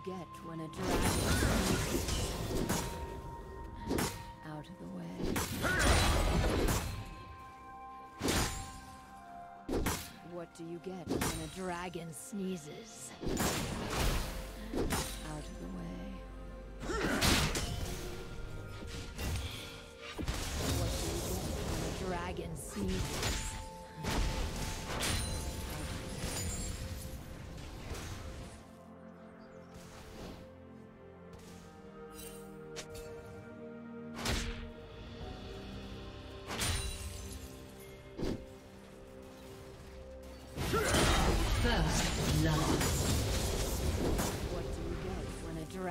get when a dragon sneezes? Out of the way. What do you get when a dragon sneezes? Out of the way. What do you get when a dragon sneezes?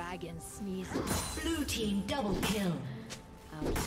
Dragon sneezes? Blue team double kill. Out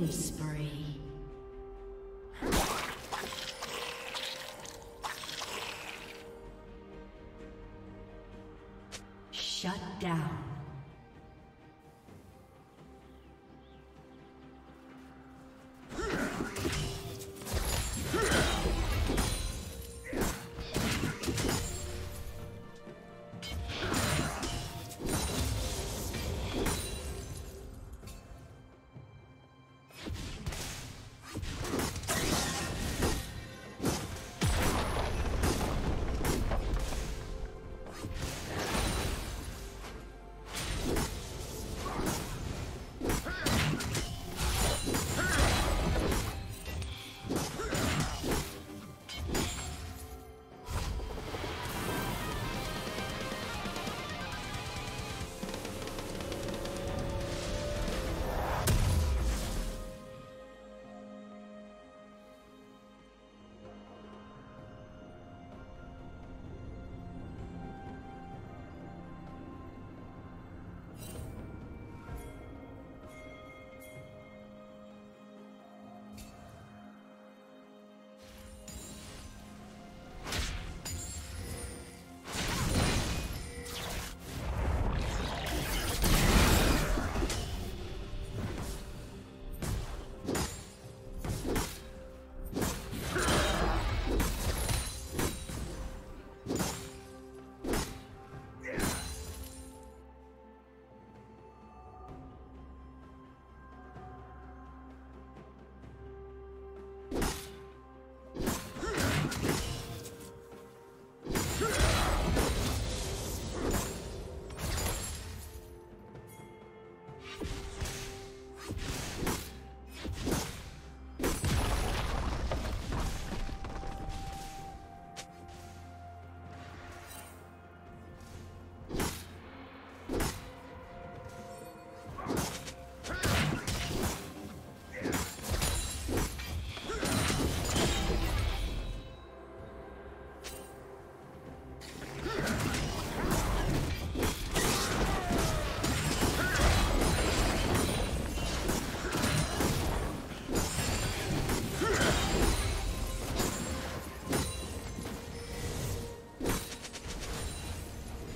Killing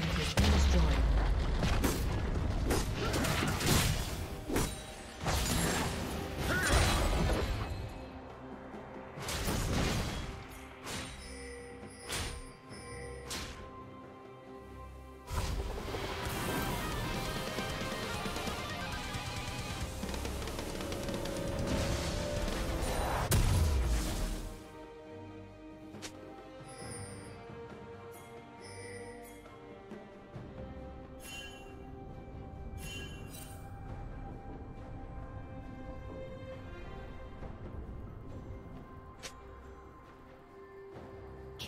Turret has been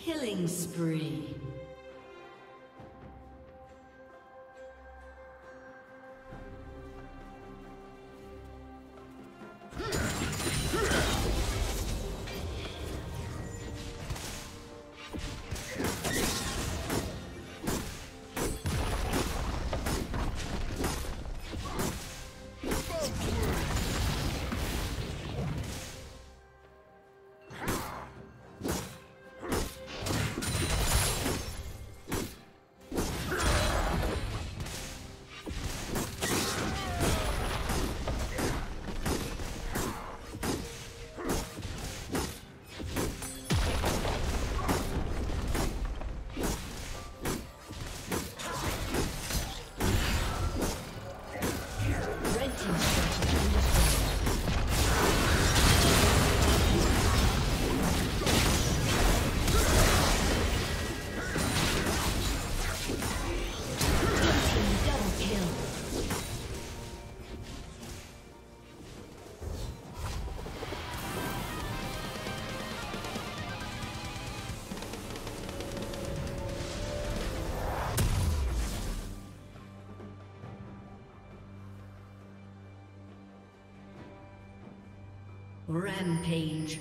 Killing spree. Rampage.